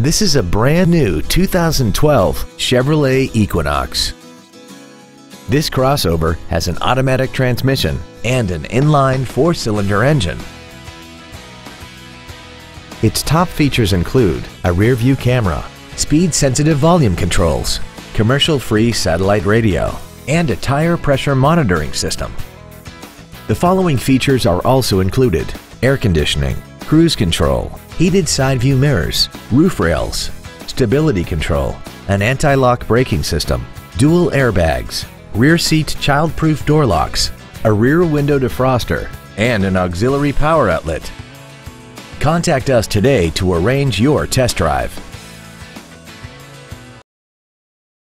This is a brand new 2012 Chevrolet Equinox. This crossover has an automatic transmission and an inline four-cylinder engine. Its top features include a rear-view camera, speed-sensitive volume controls, commercial-free satellite radio, and a tire pressure monitoring system. The following features are also included. Air conditioning, cruise control, heated side view mirrors, roof rails, stability control, an anti-lock braking system, dual airbags, rear seat child-proof door locks, a rear window defroster, and an auxiliary power outlet. Contact us today to arrange your test drive.